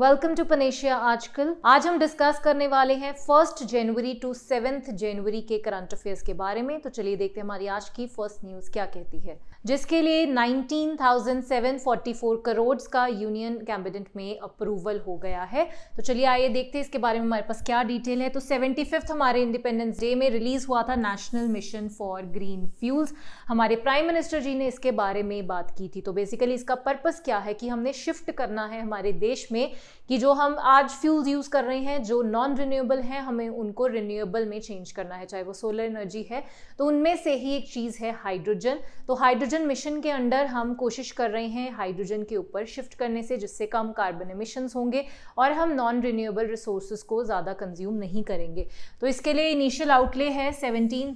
Welcome to panacea आजकल आज हम डिस्कस करने वाले हैं first January to seventh January के करंट अफेयर्स के बारे में। तो चलिए देखते हैं हमारी आज की फ़र्स्ट न्यूज़ क्या कहती है। जिसके लिए 19,744 करोड़ का यूनियन कैबिनेट में अप्रूवल हो गया है। तो चलिए आइए देखते हैं इसके बारे में हमारे पास क्या डिटेल है। तो सेवेंटी हमारे इंडिपेंडेंस डे में रिलीज़ हुआ था national mission for green fuels हमारे प्राइम मिनिस्टर जी ने इसके बारे में बात की थी। तो बेसिकली इसका पर्पस क्या है कि हमने शिफ्ट करना है हमारे देश में। कि जो हम आज फ्यूल्स यूज़ कर रहे हैं, जो नॉन रिन्यूएबल हैं, हमें उनको रिन्यूएबल में चेंज करना है, चाहे वो सोलर एनर्जी है तो उनमें से ही एक चीज़ है हाइड्रोजन तो हाइड्रोजन मिशन के अंडर हम कोशिश कर रहे हैं हाइड्रोजन के ऊपर शिफ्ट करने से, जिससे कम कार्बन एमिशंस होंगे और हम नॉन रिन्यूएबल रिसोर्सेज को ज़्यादा कंज्यूम नहीं करेंगे. तो इसके लिए इनिशियल आउटले है सेवनटीन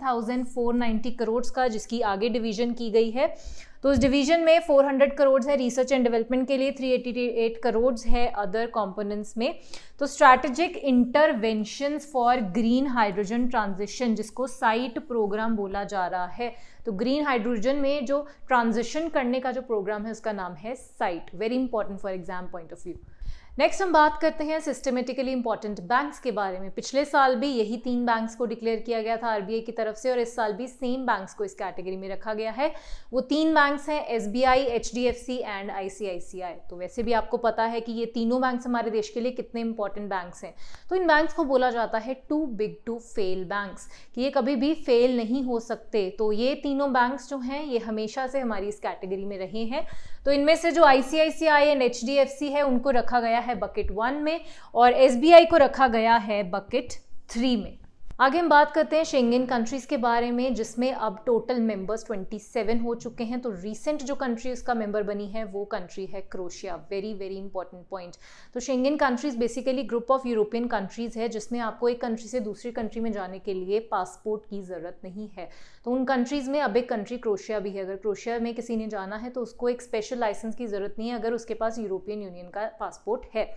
करोड़ का, जिसकी आगे डिवीज़न की गई है. तो उस डिवीज़न में 400 करोड़ है रिसर्च एंड डेवलपमेंट के लिए 388 करोड़ है अदर कंपोनेंट्स में। तो strategic intervention for green hydrogen transition जिसको साइट प्रोग्राम बोला जा रहा है। तो ग्रीन हाइड्रोजन में जो ट्रांजिशन करने का जो प्रोग्राम है, उसका नाम है sight very important for exam point of view next हम बात करते हैं सिस्टमेटिकली इंपॉर्टेंट बैंक्स के बारे में। पिछले साल भी यही तीन बैंक्स को डिक्लेयर किया गया था आरबीआई की तरफ़ से और इस साल भी सेम बैंक्स को इस कैटेगरी में रखा गया है। वो तीन बैंक्स हैं S B I H D F C and I C I C I तो वैसे भी आपको पता है कि ये तीनों बैंक्स हमारे देश के लिए कितने इंपॉर्टेंट बैंक्स हैं। तो इन बैंक्स को बोला जाता है too big to fail banks कि ये कभी भी फेल नहीं हो सकते। तो ये तीनों बैंक्स जो हैं, ये हमेशा से हमारी इस कैटेगरी में रहे हैं। तो इनमें से जो I C I C I and H D F C है, उनको रखा गया है बकेट वन में और एस बी आई को रखा गया है बकेट थ्री में। आगे हम बात करते हैं शेंगन कंट्रीज़ के बारे में, जिसमें अब टोटल मेंबर्स 27 हो चुके हैं। तो रीसेंट जो कंट्री उसका मेंबर बनी है, वो कंट्री है Croatia very very important point तो Schengen countries basically group of European countries है, जिसमें आपको एक कंट्री से दूसरी कंट्री में जाने के लिए पासपोर्ट की ज़रूरत नहीं है। तो उन कंट्रीज़ में अब एक कंट्री क्रोशिया भी है। अगर क्रोशिया में किसी ने जाना है तो उसको एक स्पेशल लाइसेंस की ज़रूरत नहीं है, अगर उसके पास यूरोपियन यूनियन का पासपोर्ट है।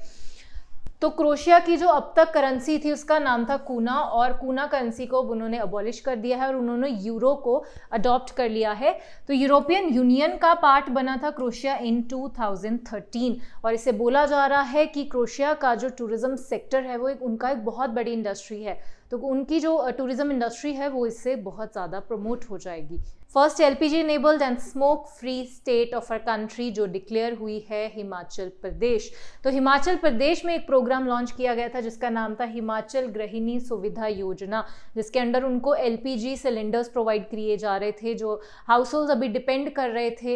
तो क्रोशिया की जो अब तक करेंसी थी, उसका नाम था कूना और कूना करेंसी को उन्होंने अबॉलिश कर दिया है और उन्होंने यूरो को अडॉप्ट कर लिया है। तो यूरोपियन यूनियन का पार्ट बना था क्रोशिया इन 2013 और इसे बोला जा रहा है कि क्रोशिया का जो टूरिज़्म सेक्टर है, वो एक, उनका एक बहुत बड़ी इंडस्ट्री है। तो उनकी जो टूरिज़्म इंडस्ट्री है, वो इससे बहुत ज़्यादा प्रमोट हो जाएगी। First LPG enabled and smoke free state of our country जो डिक्लेयर हुई है हिमाचल प्रदेश। तो हिमाचल प्रदेश में एक प्रोग्राम लॉन्च किया गया था, जिसका नाम था हिमाचल गृहिणी सुविधा योजना, जिसके अंडर उनको एलपीजी सिलेंडर्स प्रोवाइड किए जा रहे थे, जो हाउस होल्ड अभी डिपेंड कर रहे थे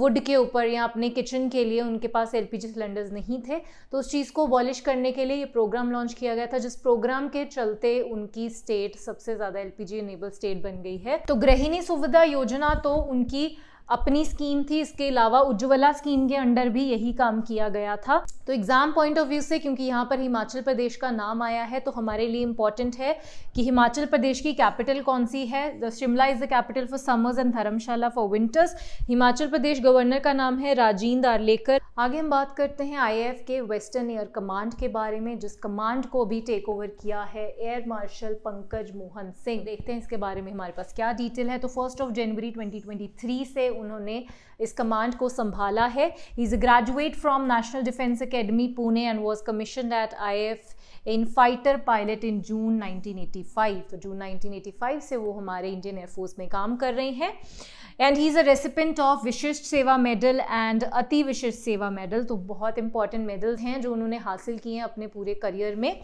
वुड के ऊपर या अपने किचन के लिए उनके पास एल पी जी सिलेंडर्स नहीं थे। तो उस चीज़ को अबॉलिश करने के लिए ये प्रोग्राम लॉन्च किया गया था, जिस प्रोग्राम के चलते उनकी स्टेट सबसे ज़्यादा L P G enable state बन गई है। तो गृहिणी सुविधा योजना तो उनकी अपनी स्कीम थी, इसके अलावा उज्ज्वला स्कीम के अंडर भी यही काम किया गया था। तो एग्ज़ाम पॉइंट ऑफ़ व्यू से, क्योंकि यहाँ पर हिमाचल प्रदेश का नाम आया है तो हमारे लिए इंपॉर्टेंट है कि हिमाचल प्रदेश की कैपिटल कौन सी है? Shimla is the capital for summers and Dharamshala for winters Himachal Pradesh governor का नाम है राजेंद्र आर्लेकर आगे हम बात करते हैं आई के वेस्टर्न एयर कमांड के बारे में, जिस कमांड को भी टेक ओवर किया है एयर मार्शल पंकज मोहन सिंह। देखते हैं इसके बारे में हमारे पास क्या डिटेल है। तो फ़र्स्ट ऑफ़ जनवरी ट्वेंटी से उन्होंने इस कमांड को संभाला है। He is graduate from national defence academy Pune and was commission at I F in fighter pilot in June 1985 तो जून 1985 से वो हमारे इंडियन एयरफोर्स में काम कर रहे हैं। And he is a recipient of Vishisht Seva medal and अति विशिष्ट सेवा मेडल तो बहुत इंपॉर्टेंट मेडल हैं जो उन्होंने हासिल किए हैं अपने पूरे करियर में।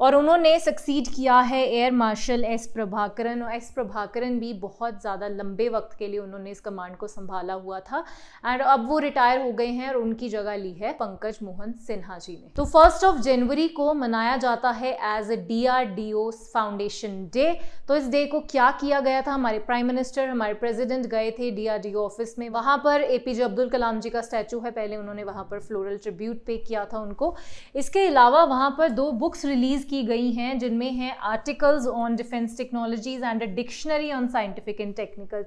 और उन्होंने सक्सीड किया है एयर मार्शल एस प्रभाकरन और एस प्रभाकरन भी बहुत ज़्यादा लंबे वक्त के लिए उन्होंने इस कमांड को संभाला हुआ था। एंड अब वो रिटायर हो गए हैं और उनकी जगह ली है पंकज मोहन सिन्हा जी ने। तो फ़र्स्ट ऑफ़ जनवरी को मनाया जाता है as a D R D O foundation day तो इस डे को क्या किया गया था? हमारे प्राइम मिनिस्टर हमारे प्रेसिडेंट गए थे D R D O office में। वहाँ पर एपीजे अब्दुल कलाम जी का स्टैचू है। पहले उन्होंने वहाँ पर फ्लोरल ट्रिब्यूट पे किया था उनको। इसके अलावा वहाँ पर दो बुक्स रिलीज़ की गई हैं, जिनमें हैं articles on defence technologies and a dictionary on scientific and technical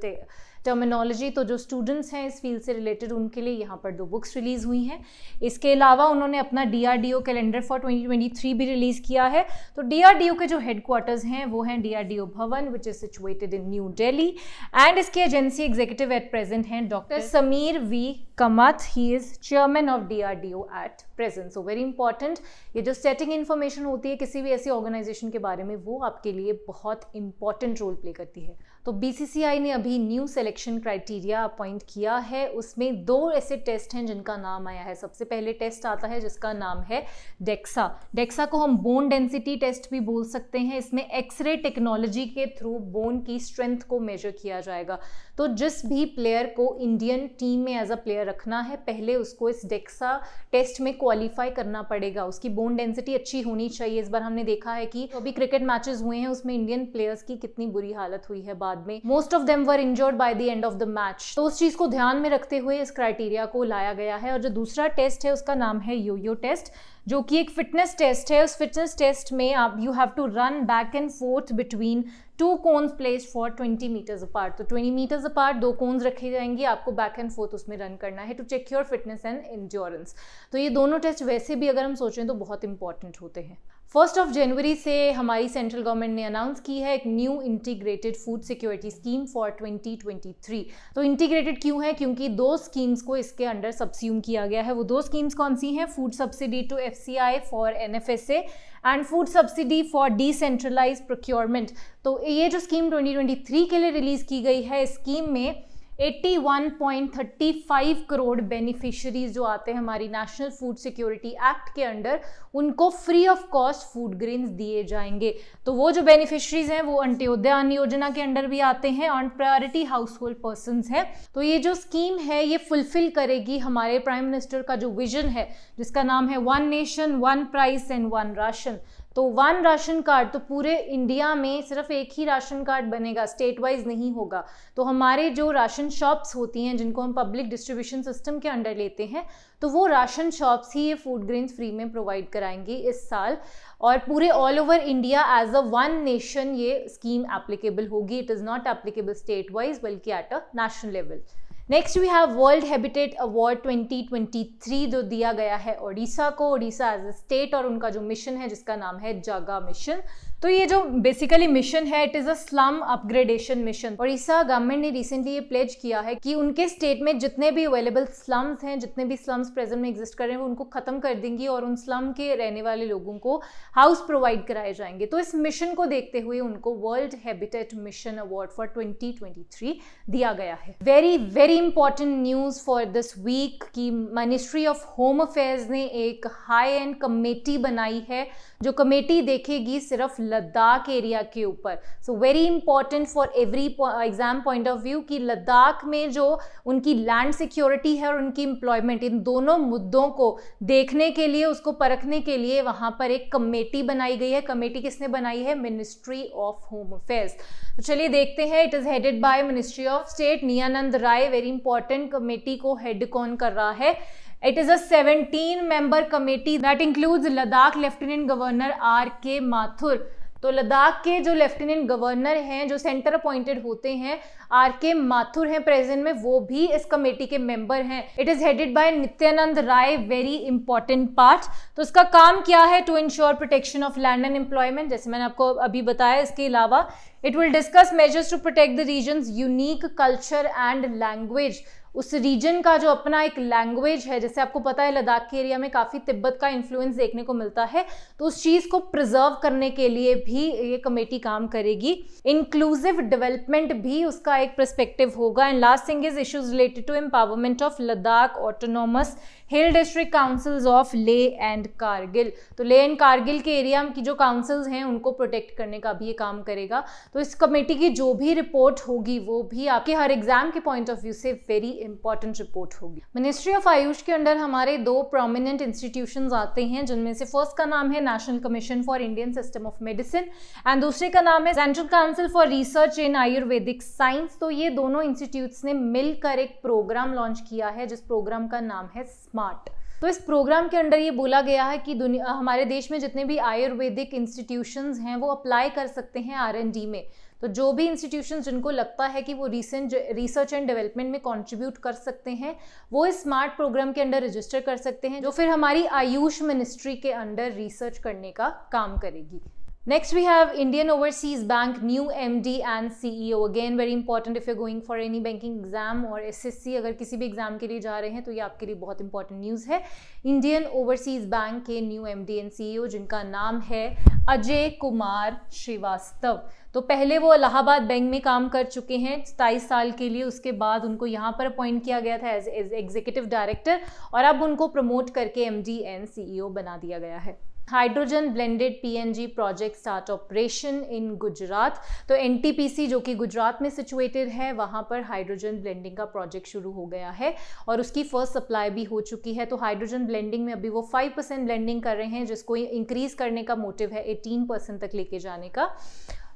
terminology तो जो स्टूडेंट्स हैं इस फ़ील्ड से रिलेटेड उनके लिए यहाँ पर दो बुक्स रिलीज़ हुई हैं। इसके अलावा उन्होंने अपना डीआरडीओ कैलेंडर फॉर 2023 भी रिलीज़ किया है। तो डीआरडीओ के जो हेडक्वार्टर्स हैं वो हैं DRDO Bhavan which is situated in New Delhi and इसके एजेंसी एग्जीक्यूटिव एट प्रेजेंट हैं doctor Sameer V Kamat he is chairman of D at present so very important ये जो सेटिंग इन्फॉर्मेशन होती है किसी भी ऐसी ऑर्गेनाइजेशन के बारे में, वो आपके लिए बहुत इंपॉर्टेंट रोल प्ले करती है। तो बीसीसीआई ने अभी न्यू सिलेक्शन क्राइटेरिया अपॉइंट किया है। उसमें दो ऐसे टेस्ट हैं जिनका नाम आया है। सबसे पहले टेस्ट आता है जिसका नाम है डेक्सा डेक्सा को हम बोन डेंसिटी टेस्ट भी बोल सकते हैं। इसमें एक्सरे टेक्नोलॉजी के थ्रू बोन की स्ट्रेंथ को मेजर किया जाएगा। तो जिस भी प्लेयर को इंडियन टीम में एज अ प्लेयर रखना है, पहले उसको इस डेक्सा टेस्ट में क्वालिफाई करना पड़ेगा। उसकी बोन डेंसिटी अच्छी होनी चाहिए। इस बार हमने देखा है कि अभी क्रिकेट मैचेस हुए हैं, उसमें इंडियन प्लेयर्स की कितनी बुरी हालत हुई है बाद में। Most of them were injured by the end of the match तो उस चीज़ को ध्यान में रखते हुए इस क्राइटेरिया को लाया गया है। और जो दूसरा टेस्ट है, उसका नाम है योयो टेस्ट जो कि एक फिटनेस टेस्ट है। उस फिटनेस टेस्ट में आप you have to run back and forth between two cones place for 20 metres apart तो 20 मीटर्स अपार्ट दो कोन्स रखे जाएँगे, आपको बैक एंड फोर्थ उसमें रन करना है to check your fitness and insurance तो ये दोनों टेस्ट वैसे भी अगर हम सोचें तो बहुत इंपॉर्टेंट होते हैं। फ़र्स्ट ऑफ़ जनवरी से हमारी सेंट्रल गवर्नमेंट ने अनाउंस की है एक new integrated food security scheme for 2023 तो इंटीग्रेटेड क्यों है? क्योंकि दो स्कीम्स को इसके अंडर सब्स्यूम किया गया है। वो दो स्कीम्स कौन सी हैं? Food subsidy to FCI for N and food subsidy for decentralise procurement तो ये जो स्कीम 2023 के लिए रिलीज़ की गई है स्कीम में 81.35 करोड़ बेनिफिशरीज जो आते हैं हमारी नेशनल फ़ूड सिक्योरिटी एक्ट के अंडर, उनको free of cost food grains दिए जाएँगे। तो वो जो बेनिफिशरीज हैं, वो अंत्योदय अन्न योजना के अंडर भी आते हैं on priority household person है। तो ये जो स्कीम है, ये फुलफिल करेगी हमारे प्राइम मिनिस्टर का जो विजन है, जिसका नाम है one nation one price and one ration तो वन राशन कार्ड तो पूरे इंडिया में सिर्फ़ एक ही राशन कार्ड बनेगा स्टेट वाइज नहीं होगा। तो हमारे जो राशन शॉप्स होती हैं, जिनको हम पब्लिक डिस्ट्रीब्यूशन सिस्टम के अंडर लेते हैं तो वो राशन शॉप्स ही ये फ़ूड ग्रेन्स फ्री में प्रोवाइड कराएँगे इस साल। और पूरे all over India as a one nation ये स्कीम एप्लीकेबल होगी। It is not applicable state wise बल्कि at a national level next we have world habitat award 2023 जो दिया गया है ओडिशा को। ओडिशा एज अ स्टेट और उनका जो मिशन है, जिसका नाम है जागा मिशन तो ये जो बेसिकली मिशन है it is a slum upgradation mission Odisha government ने रिसेंटली ये प्लेज किया है कि उनके स्टेट में जितने भी अवेलेबल स्लम्स हैं, जितने भी स्लम्स प्रेजेंट में एग्जिस्ट कर रहे हैं, वो उनको खत्म कर देंगी और उन स्लम के रहने वाले लोगों को हाउस प्रोवाइड कराए जाएँगे। तो इस मिशन को देखते हुए उनको world habitat mission award for 2023 दिया गया है। Very very important news for this week की मिनिस्ट्री ऑफ़ होम अफेयर्स ने एक हाई एंड कमेटी बनाई है जो कमेटी देखेगी सिर्फ़ लद्दाख एरिया के ऊपर। So very important for every exam point of view कि लद्दाख में जो उनकी लैंड सिक्योरिटी है और उनकी एम्प्लॉयमेंट इन दोनों मुद्दों को देखने के लिए, उसको परखने के लिए वहाँ पर एक कमेटी बनाई गई है। कमेटी किसने बनाई है? मिनिस्ट्री ऑफ़ होम अफेयर्स तो चलिए देखते हैं। It is headed by ministry of state Nityanand Rai very important committee को हेड कौन कर रहा है? It is a 17 member committee that includes Ladakh Lieutenant Governor R. K. Mathur. तो लद्दाख के जो लेफ्टिनेंट गवर्नर हैं, जो सेंटर अपॉइंटेड होते हैं आर के माथुर हैं प्रेजेंट में, वो भी इस कमेटी के मेंबर हैं it is headed by Nityanand Rai very important part तो इसका काम क्या है to ensure protection of land and employment जैसे मैंने आपको अभी बताया, इसके अलावा it will discuss measures to protect the region unique culture and language उस रीजन का जो अपना एक लैंग्वेज है, जैसे आपको पता है, लद्दाख के एरिया में काफ़ी तिब्बत का इन्फ्लुएंस देखने को मिलता है तो उस चीज़ को प्रिजर्व करने के लिए भी ये कमेटी काम करेगी। इंक्लूसिव डेवलपमेंट भी उसका एक प्रस्पेक्टिव होगा। And last thing is issues related to empowerment of Ladakh autonomous hill district councils of Leh and Kargil. तो ले एंड कारगिल के एरिया की जो काउंसिल्स हैं, उनको प्रोटेक्ट करने का भी ये काम करेगा। तो इस कमेटी की जो भी रिपोर्ट होगी, वो भी आपके हर एग्ज़ाम के पॉइंट ऑफ़ व्यू से वेरी इंपॉर्टेंट रिपोर्ट होगी। मिनिस्ट्री ऑफ़ आयुष के अंडर हमारे दो प्रोमिनेंट इंस्टीट्यूशन आते हैं, जिनमें से फ़र्स्ट का नाम है national commission for Indian system of medicine and दूसरे का नाम है central council for research in Ayurvedic science तो ये दोनों इंस्टीट्यूट्स ने मिलकर एक प्रोग्राम लॉन्च किया है, जिस प्रोग्राम का नाम है स्मार्ट तो इस प्रोग्राम के अंडर ये बोला गया है कि दुनिया हमारे देश में जितने भी आयुर्वेदिक इंस्टीट्यूशंस हैं, वो अप्लाई कर सकते हैं आर में। तो जो भी इंस्टीट्यूशन जिनको लगता है कि वो रिसेंट रिसर्च एंड डेवलपमेंट में कंट्रीब्यूट कर सकते हैं, वो इस स्मार्ट प्रोग्राम के अंडर रजिस्टर कर सकते हैं, जो फिर हमारी आयुष मिनिस्ट्री के अंडर रिसर्च करने का काम करेगी। Next, we have Indian Overseas Bank new MD and CEO. Again, very important if you're going for any banking exam or SSC. अगर किसी भी एग्ज़ाम के लिए जा रहे हैं तो ये आपके लिए बहुत इंपॉर्टेंट न्यूज़ है इंडियन ओवरसीज बैंक के न्यू डी एंड सी जिनका नाम है अजय कुमार श्रीवास्तव तो पहले वो इलाहाबाद बैंक में काम कर चुके हैं सताईस साल के लिए उसके बाद उनको यहाँ पर अपॉइंट किया गया था एज एग्जीक्यूटिव डायरेक्टर और अब उनको प्रमोट करके एम डी एंड सीईओ बना दिया गया है hydrogen blended PNG project start operation in Gujarat. तो एनटीपीसी जो कि गुजरात में सिचुएटेड है, वहाँ पर हाइड्रोजन ब्लेंडिंग का प्रोजेक्ट शुरू हो गया है और उसकी फ़र्स्ट सप्लाई भी हो चुकी है। तो हाइड्रोजन ब्लेंडिंग में अभी वो फाइव परसेंट ब्लेंडिंग कर रहे हैं, जिसको इंक्रीज करने का मोटिव है एटीन परसेंट तक लेके जाने का।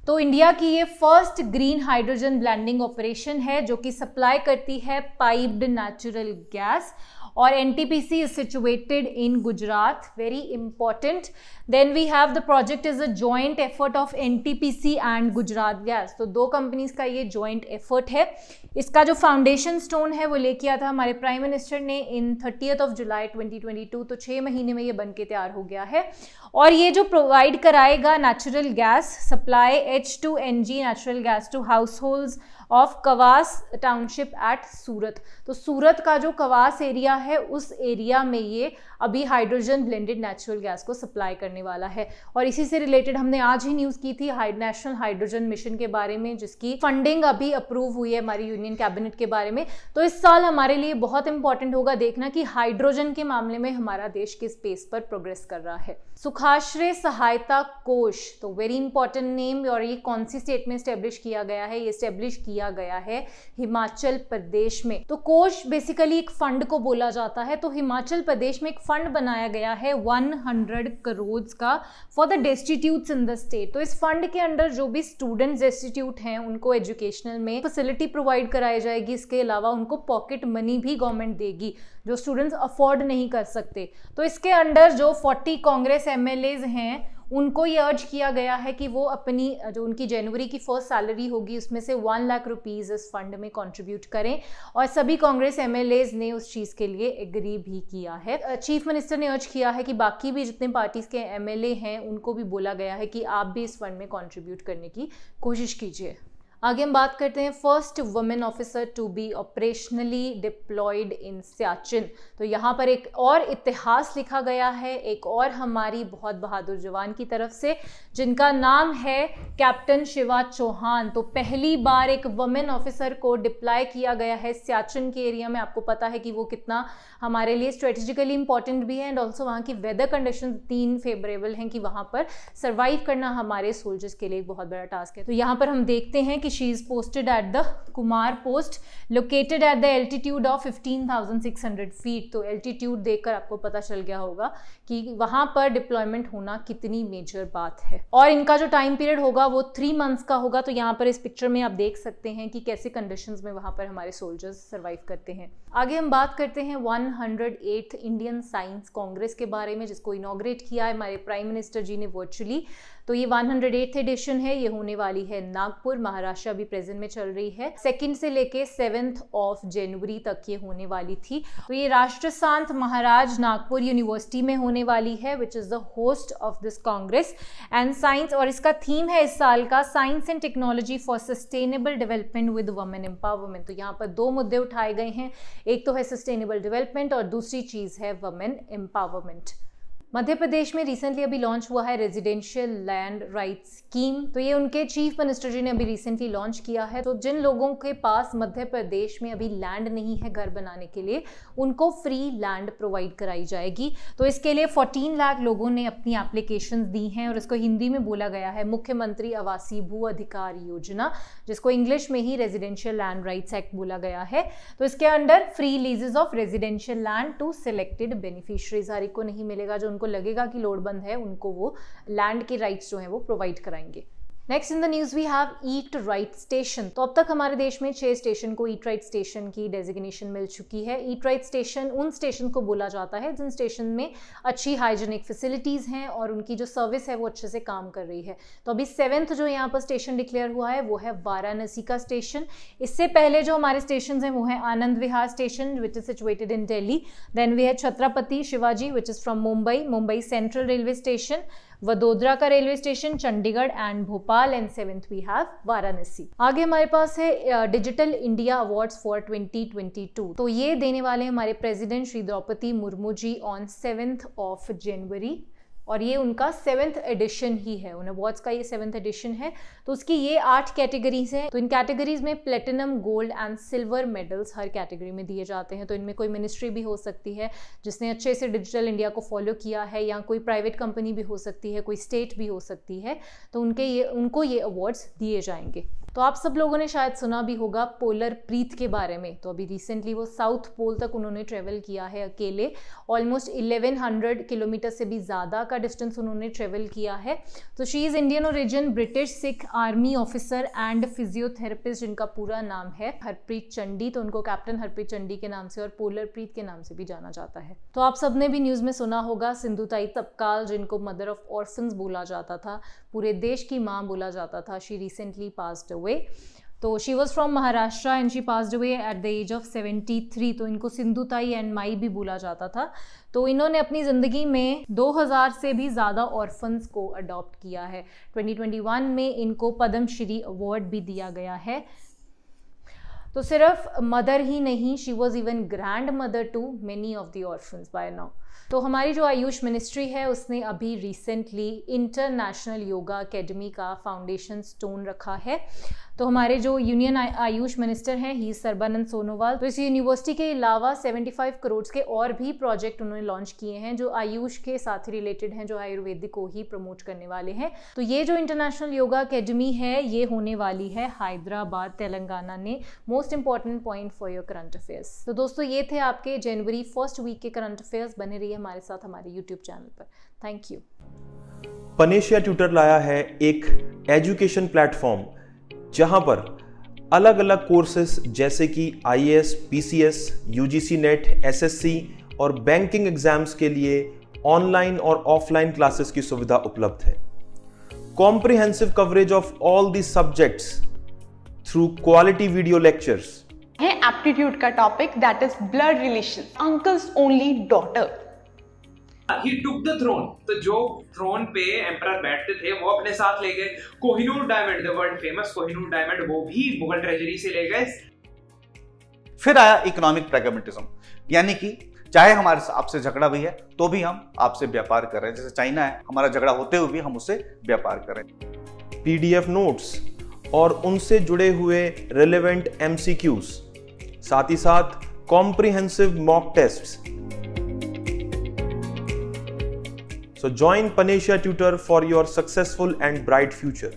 तो इंडिया की ये first green hydrogen blending operation है, जो कि सप्लाई करती है piped natural gas or NTPC is situated in Gujarat, very important. Then we have the project is a joint effort of NTPC and Gujarat Gas. तो दो companies का ये joint effort है इसका जो फाउंडेशन स्टोन है वो लेके आया था हमारे प्राइम मिनिस्टर ने इन थर्टीथ ऑफ़ जुलाई 2022 तो छः महीने में ये बन के तैयार हो गया है और ये जो प्रोवाइड कराएगा natural gas supply H two N G natural gas to households of Kawas township at Surat तो सूरत का जो कवास एरिया है, उस एरिया में ये अभी हाइड्रोजन ब्लेंडेड नेचुरल गैस को सप्लाई करने वाला है। और इसी से रिलेटेड हमने आज ही न्यूज़ की थी नेशनल हाइड्रोजन मिशन के बारे में, जिसकी फंडिंग अभी अप्रूव हुई है हमारी यूनियन कैबिनेट के बारे में। तो इस साल हमारे लिए बहुत इंपॉर्टेंट होगा देखना कि हाइड्रोजन के मामले में हमारा देश किस पेस पर प्रोग्रेस कर रहा है। सुखाश्रय सहायता कोष तो वेरी इंपॉर्टेंट नेम और ये कौन सी स्टेट में स्टेब्लिश किया गया है? ये स्टेब्लिश किया गया है हिमाचल प्रदेश में। तो कोष बेसिकली एक फंड को बोला जाता है तो हिमाचल प्रदेश में एक फंड बनाया गया है 100 करोड़ का for the destitutes in the state तो इस फंड के अंडर जो भी स्टूडेंट डेस्टिट्यूट हैं, उनको एजुकेशनल में फैसिलिटी प्रोवाइड कराई जाएगी। इसके अलावा उनको पॉकेट मनी भी गवर्नमेंट देगी, जो स्टूडेंट्स अफोर्ड नहीं कर सकते। तो इसके अंडर जो 40 कांग्रेस एमएलएज हैं, उनको ये अर्ज़ किया गया है कि वो अपनी जो उनकी जनवरी की फ़र्स्ट सैलरी होगी, उसमें से वन लाख रुपीज़ इस फंड में कंट्रीब्यूट करें। और सभी कांग्रेस एम ने उस चीज़ के लिए एग्री भी किया है। चीफ मिनिस्टर ने अर्ज़ किया है कि बाकी भी जितने पार्टीज़ के एमएलए हैं, उनको भी बोला गया है कि आप भी इस फंड में कॉन्ट्रीब्यूट करने की कोशिश कीजिए। आगे हम बात करते हैं first women officer to be operationally deployed in Siachen तो यहाँ पर एक और इतिहास लिखा गया है, एक और हमारी बहुत बहादुर जवान की तरफ़ से, जिनका नाम है कैप्टन शिवा चौहान तो पहली बार एक वुमेन ऑफिसर को डिप्लॉय किया गया है सियाचिन के एरिया में। आपको पता है कि वो कितना हमारे लिए स्ट्रेटेजिकली इंपॉर्टेंट भी है एंड ऑल्सो वहाँ की वेदर कंडीशन तीन फेवरेबल हैं कि वहाँ पर सर्वाइव करना हमारे सोल्जर्स के लिए एक बहुत बड़ा टास्क है। तो यहाँ पर हम देखते हैं कि कि she is posted at the Kumar post located at the altitude of 15,600 feet तो एल्टीट्यूड देखकर आपको पता चल गया होगा कि वहाँ पर डिप्लॉयमेंट होना कितनी मेजर बात है। और इनका जो टाइम पीरियड होगा वो थ्री मंथ्स का होगा। तो यहाँ पर इस पिक्चर में आप देख सकते हैं कि कैसे कंडीशन में वहाँ पर हमारे सोल्जर्स सर्वाइव करते हैं। आगे हम बात करते हैं वन इंडियन साइंस कांग्रेस के बारे में जिसको इनाग्रेट किया है हमारे प्राइम मिनिस्टर जी ने वर्चुअली तो ये वन एडिशन है, ये होने वाली है नागपुर, महाराष्ट्र अभी प्रेजेंट में चल रही है। सेकेंड से लेके सेवेंथ ऑफ़ जनवरी तक ये होने वाली थी। तो ये राष्ट्र शांत महाराज नागपुर यूनिवर्सिटी में होने वाली है which is the host of this congress and science और इसका थीम है इस साल का science and technology for sustainable development with women empowerment तो यहाँ पर दो मुद्दे उठाए गए हैं। एक तो है सस्टेनेबल डेवलपमेंट और दूसरी चीज़ है वुमेन एम्पावरमेंट मध्य प्रदेश में रिसेंटली अभी लॉन्च हुआ है रेजिडेंशियल लैंड राइट स्कीम तो ये उनके चीफ मिनिस्टर जी ने अभी रिसेंटली लॉन्च किया है। तो जिन लोगों के पास मध्य प्रदेश में अभी लैंड नहीं है घर बनाने के लिए, उनको फ्री लैंड प्रोवाइड कराई जाएगी। तो इसके लिए 14 लाख लोगों ने अपनी एप्लीकेशन दी हैं और इसको हिंदी में बोला गया है, मुख्यमंत्री आवासीय भू अधिकार योजना, जिसको इंग्लिश में ही रेजिडेंशियल लैंड राइट्स एक्ट बोला गया है। तो इसके under free leases of residential land to selected beneficiaries हर एक को नहीं मिलेगा जो उनको लगेगा कि लोड बंद है, उनको वो लैंड के राइट्स जो हैं वो प्रोवाइड कराएँगे। Next in the news we have eat right station तो अब तक हमारे देश में छह स्टेशन को ईट राइट स्टेशन की डेजिग्नेशन मिल चुकी है। ईट राइट स्टेशन उन स्टेशन को बोला जाता है जिन स्टेशन में अच्छी हाइजेनिक फैसिलिटीज़ हैं और उनकी जो सर्विस है वो अच्छे से काम कर रही है। तो अभी सेवेंथ जो यहाँ पर स्टेशन डिक्लेयर हुआ है, वो है वाराणसी का स्टेशन इससे पहले जो हमारे स्टेशन हैं, वो है Anand Vihar station which is situated in Delhi then we have Chhatrapati Shivaji which is from Mumbai Mumbai central railway station Vadodara का railway station, Chandigarh and Bhopal and seventh we have Varanasi. आगे हमारे पास है digital India awards for 2022 तो ये देने वाले हमारे president Shri Droupadi Murmu ji on seventh of January और ये उनका सेवेंथ एडिशन ही है। उन अवार्ड्स का ये सेवेंथ एडिशन है। तो उसकी ये आठ कैटेगरीज हैं। तो इन कैटेगरीज में platinum gold and silver medals her category में दिए जाते हैं। तो इनमें कोई मिनिस्ट्री भी हो सकती है, जिसने अच्छे से डिजिटल इंडिया को फॉलो किया है, या कोई प्राइवेट कंपनी भी हो सकती है, कोई स्टेट भी हो सकती है। तो उनके ये, उनको ये अवार्ड्स दिए जाएँगे। तो आप सब लोगों ने शायद सुना भी होगा पोलर प्रीत के बारे में। तो अभी रिसेंटली वो साउथ पोल तक उन्होंने ट्रेवल किया है अकेले। ऑलमोस्ट 1100 किलोमीटर से भी ज़्यादा का डिस्टेंस उन्होंने ट्रेवल किया है। तो she is Indian origin British Sikh army officer and physiotherapist जिनका पूरा नाम है हरप्रीत चंडी। तो उनको कैप्टन हरप्रीत चंडी के नाम से और पोलर प्रीत के नाम से भी जाना जाता है। तो आप सबने भी न्यूज़ में सुना होगा सिंधुताई तपकाल जिनको मदर ऑफ़ ऑर्फन्स बोला जाता था। पूरे देश की माँ बोला जाता था। शी रिसेंटली पास्ड अवे तो she was from Maharashtra and she passed away at the age of seventy three तो इनको सिंधुताई एंड माई भी बोला जाता था। तो इन्होंने अपनी ज़िंदगी में 2000 से भी ज़्यादा ऑर्फन्स को अडॉप्ट किया है। 2021 में इनको पद्म श्री अवार्ड भी दिया गया है। तो सिर्फ़ मदर ही नहीं she was even grandmother to many of the orphans by now तो हमारी जो आयुष मिनिस्ट्री है, उसने अभी रिसेंटली इंटरनेशनल योगा अकेडमी का फाउंडेशन स्टोन रखा है। तो हमारे जो यूनियन आयुष मिनिस्टर हैं ही सरबानंद सोनोवाल तो इस यूनिवर्सिटी के अलावा 75 करोड़ के और भी प्रोजेक्ट उन्होंने लॉन्च किए हैं, जो आयुष के साथ रिलेटेड हैं, जो आयुर्वेदिक को ही प्रमोट करने वाले हैं। तो ये जो इंटरनेशनल योगा अकेडमी है, ये होने वाली है हैदराबाद, तेलंगाना ने। Most important point for your current affairs तो दोस्तों, ये थे आपके जनवरी फ़र्स्ट वीक के करंट अफेयर्स बने रहिए हमारे साथ हमारे यूट्यूब चैनल पर। थैंक यू पनेशिया ट्यूटर लाया है एक एजुकेशन प्लेटफॉर्म जहाँ पर अलग अलग कोर्सेस जैसे कि I S P C S U G C NET S S C और बैंकिंग एग्ज़ाम्स के लिए ऑनलाइन और ऑफलाइन क्लासेस की सुविधा उपलब्ध है। Comprehensive coverage of all the subjects through quality video lectures है एप्टीट्यूड का topic that is blood relation uncles only daughter he took the throne तो जो थ्रोन पे एम्पर बैठते थे वो अपने साथ ले गए. Kohinoor diamond the world famous Kohinoor diamond वो भी मुगल ट्रेजरी से ले गए. फिर आया इकोनॉमिक प्रैग्मेटिज्म यानी कि चाहे हमारे आपसे झगड़ा भी है तो भी हम आपसे व्यापार कर रहे हैं. जैसे चाइना है हमारा झगड़ा होते हुए भी हम उससे व्यापार करें पीडीएफ नोट्स और उनसे जुड़े हुए रिलेवेंट एमसीक्यूज साथ ही साथ comprehensive mock tests So join Panesia Tutor for your successful and bright future.